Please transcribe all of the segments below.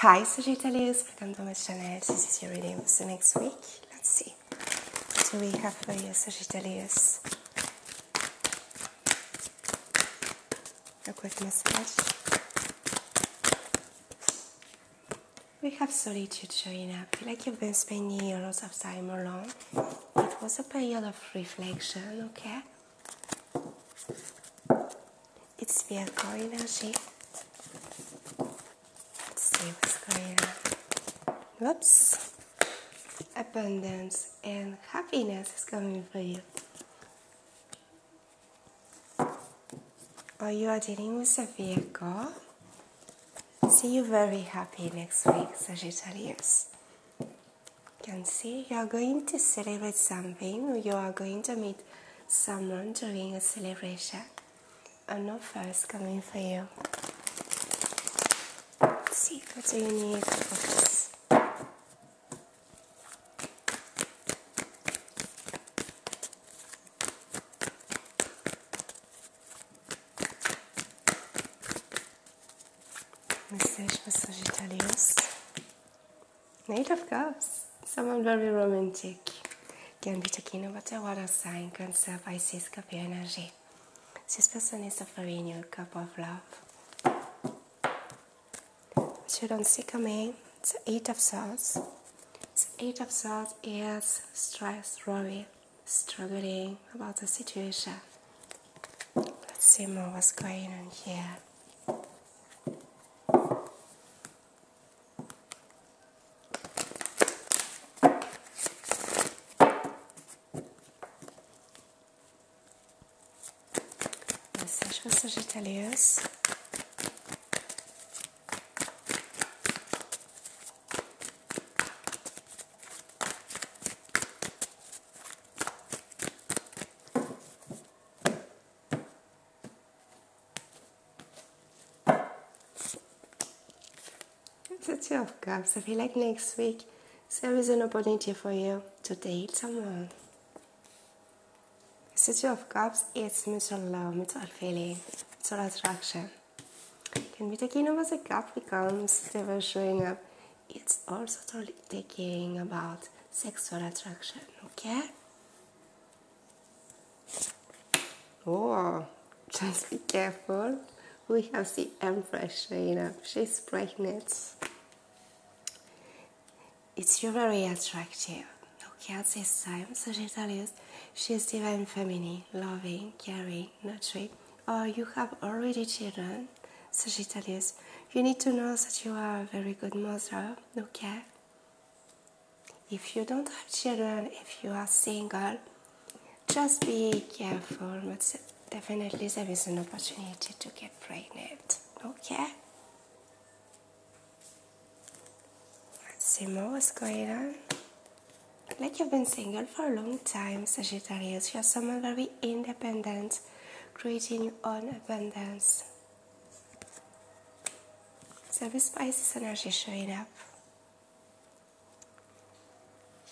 Hi Sagittarius, welcome to my channel. This is your reading for the next week. Let's see. What do we have for you, Sagittarius? A quick message. We have solitude showing up. feel like you've been spending a lot of time alone. It was a period of reflection, okay? It's vehicle energy. Whoops. Abundance and happiness is coming for you. Or you are dealing with a vehicle. See you very happy next week, Sagittarius. Can see you are going to celebrate something or you are going to meet someone during a celebration. An offer is coming for you. What do you need to focus? Message for Sagittarius. Knight of Cups. Someone very romantic. Can be talking about a water sign, Cancer, Pisces, Scorpio energy. This person is offering you a cup of love. Coming, it's Eight of Swords. The Eight of Swords is stress, worry, struggling about the situation. Let's see more what's going on here. Message for Sagittarius. It's of cups. I feel like next week there is an opportunity for you to date someone. Two of cups it's mutual love, mutual feeling, mutual attraction. Can be taking about the Capricorns, they were showing up. It's also totally taking about sexual attraction, okay? Oh, just be careful. We have the Empress showing up. She's pregnant. It's very attractive. Okay, at this time, Sagittarius, she is divine feminine, loving, caring, nurturing. Or you have already children, Sagittarius. You need to know that you are a very good mother, okay? If you don't have children, if you are single, just be careful, but definitely there is an opportunity to get pregnant, okay? See more what's going on. Like you've been single for a long time, Sagittarius. You're someone very independent, creating your own abundance. There is Pisces energy showing up.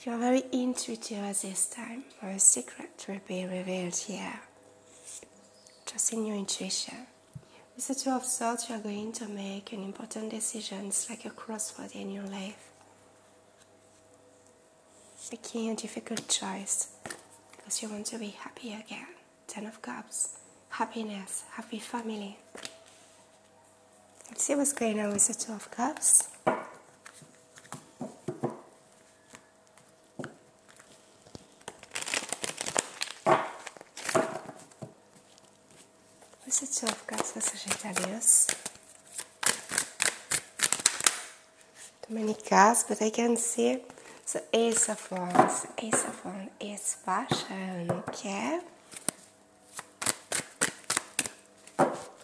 You're very intuitive at this time, or a secret will be revealed here. Trust in your intuition. With the Two of Swords, you're going to make an important decision. It's like a crossroad in your life. Making a difficult choice because you want to be happy again. Ten of Cups, happiness, happy family. Let's see what's going on with the Two of Cups. With the Two of Cups for Sagittarius. Too many cards, but I can see the Ace of Wands. Ace of Wands is passion, okay?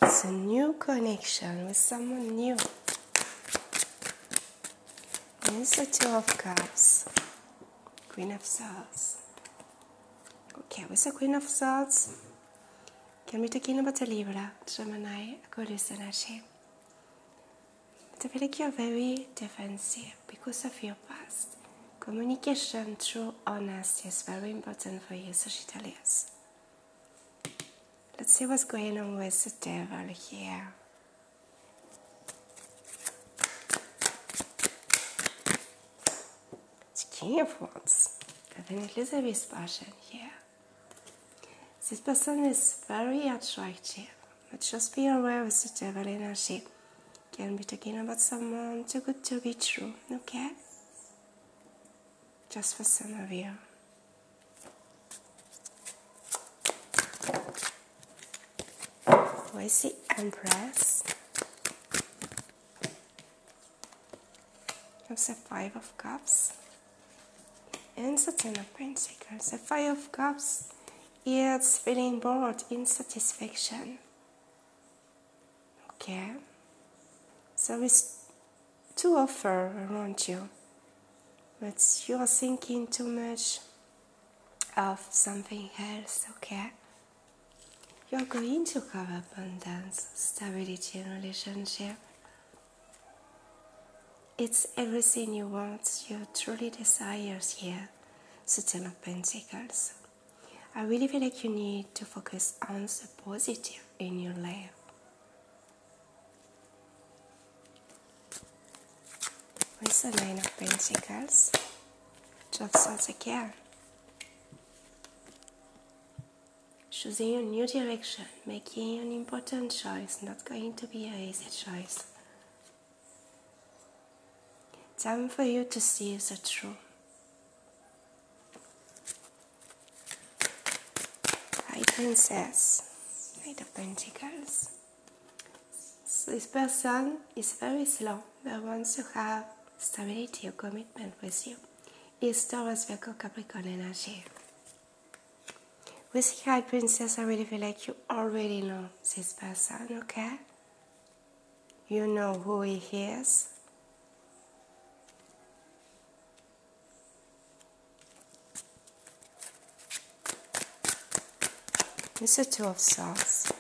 It's a new connection with someone new. It's the Two of Cups. Queen of Swords. Okay, with the Queen of Swords, can be talking about a Libra, Gemini, Aquarius energy. But I feel like you're very defensive because of your past. Communication through honesty is very important for you, Sagittarius. Let's see what's going on with the devil here. King of Wands. Definitely there is passion here. This person is very attractive, but just be aware with the devil energy. Can be talking about someone too good to be true, okay? Just for some of you. Where's the Empress? There's the Five of Cups and the Ten of Pentacles. The Five of Cups is feeling bored, insatisfaction. Okay, so it's two offer around you, but you are thinking too much of something else. Okay, you're going to have abundance, stability in relationship. It's everything you want, you truly desires here, the Ten of Pentacles. I really feel like you need to focus on the positive in your life. With the Nine of Pentacles, just once again. Choosing a new direction, making an important choice, not going to be an easy choice. Time for you to see the truth. High Priestess, Knight of Pentacles. This person is very slow, but wants to have stability or commitment with you. Is Taurus Virgo Capricorn energy. With High Priestess, I really feel like you already know this person, okay? You know who he is. It's a Two of Swords.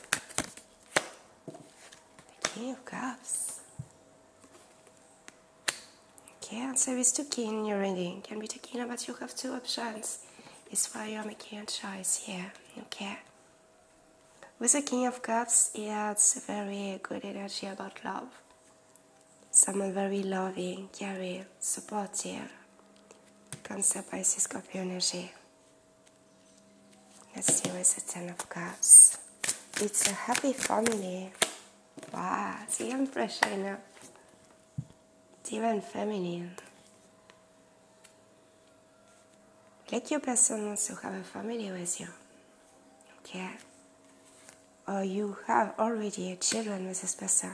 The King of Cups. Answer is to in your reading. Can be talking but you have two options. It's why you're making a choice here. Okay. With the King of Cups, has very good energy about love. Someone very loving, caring, supportive. Cancer, Pisces, Scorpio energy. Let's see with the Ten of Cups. It's a happy family. Wow, Empress shine up. Divine feminine. Like your person also have a family with you. Okay? Or you have already children with this person.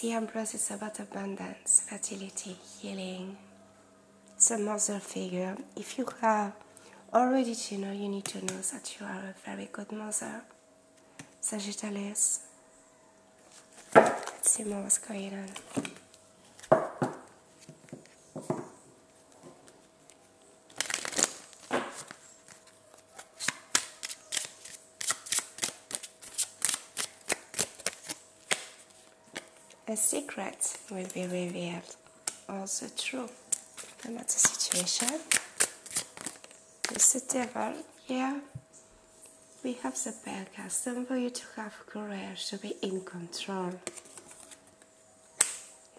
The Empress is about abundance, fertility, healing. It's a mother figure. If you have already know you need to know that you are a very good mother Sagittarius let's see more what's going on a secret will be revealed also true about the situation the devil, yeah. We have the podcast. custom for you to have courage, to be in control.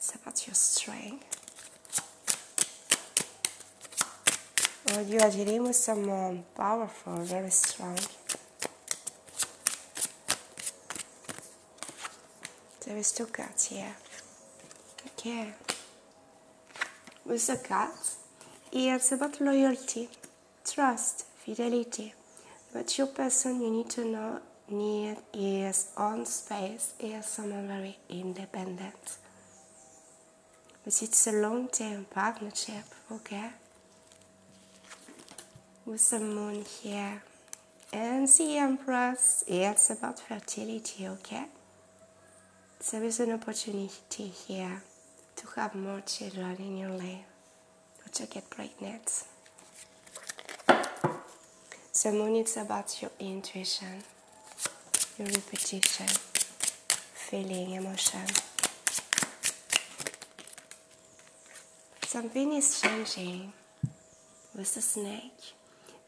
It's about your strength. Or you are dealing with someone um, powerful, very strong. There is two cats here. Okay. With the cat, it's about loyalty trust, fidelity. But your person you need to know need is on space, is someone very independent. But it's a long term partnership, okay? With the moon here. And the Empress, it's about fertility, okay? So There is an opportunity here to have more children in your life, or to get pregnant. The moon is about your intuition, your repetition, feeling, emotion. Something is changing with the snake.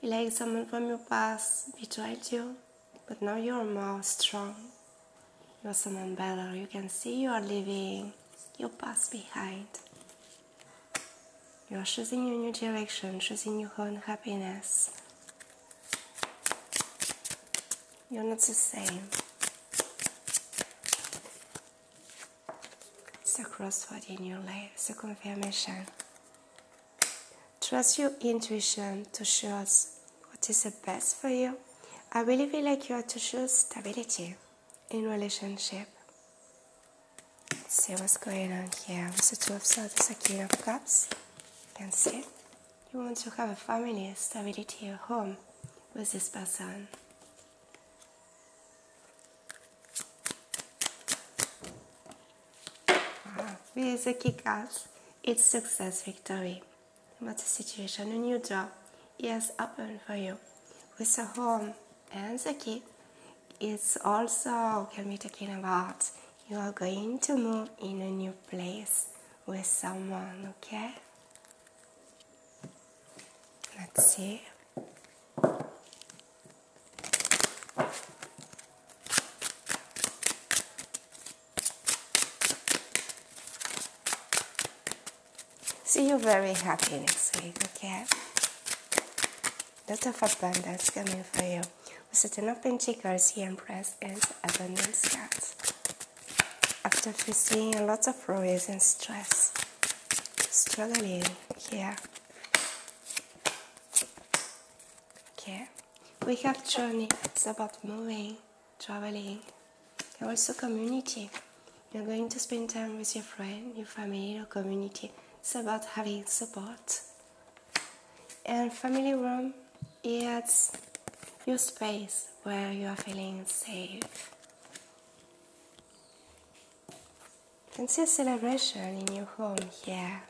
Like someone from your past betrayed you, but now you're more strong. You're someone better. You can see you are leaving your past behind. You are choosing your new direction, choosing your own happiness. You're not the same. It's a crossroad in your life, it's a confirmation. Trust your intuition to show us what is the best for you. I really feel like you have to choose stability in relationship. Let's see what's going on here with the Two of Swords, the King of Cups. You can see you want to have a family, stability, a home with this person. With the key cards, it's success, victory. What a situation, a new job is open for you with a home and the key. It's also can be talking about you are going to move in a new place with someone, okay? Let's see. See you very happy next week, okay? Lot of abundance coming for you. The Ten of Pentacles, the Empress, and Abundance cards. After facing a lot of worries and stress, struggling here. Okay, we have journey. It's about moving, traveling, and also community. You're going to spend time with your friend, your family, your community it's about having support. And family room is your space where you are feeling safe. You can see a celebration in your home here.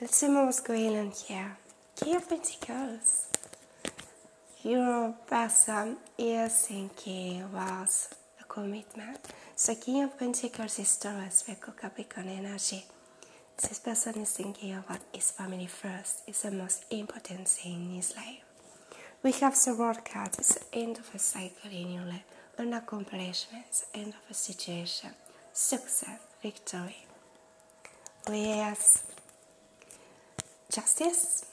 Let's see what's going on here. King of Pentacles. Your person is thinking about a commitment. So King of Pentacles is Taurus, Virgo, Capricorn energy. This person is thinking about his family first. It's the most important thing in his life. We have the world card. It's the end of a cycle in your life. An accomplishment, end of a situation. Success, victory. Yes. Justice.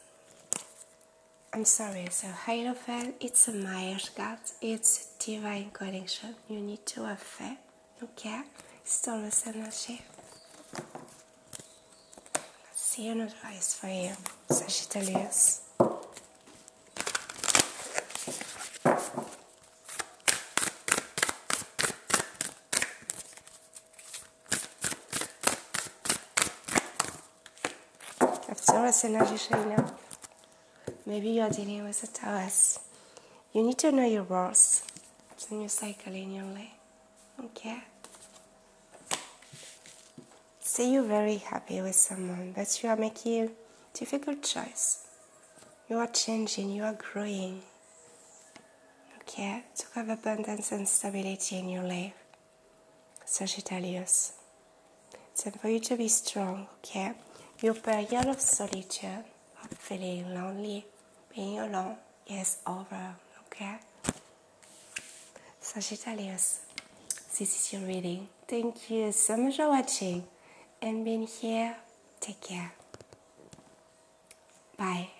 I'm sorry, so Hierophant, it's a Myers card. It's divine connection. You need to have faith. Okay? It's always energy see an advice for you, Sagittarius. Taurus energy showing up. Maybe you are dealing with a Taurus. You need to know your worth. It's a new cycle in your life. Okay? Say you're very happy with someone, but you are making a difficult choice. You are changing, you are growing. Okay, to have abundance and stability in your life. Sagittarius. Time for you to be strong, okay? Your period of solitude, of feeling lonely, being alone, is over, okay? Sagittarius, this is your reading. Thank you so much for watching and being here. Take care. Bye.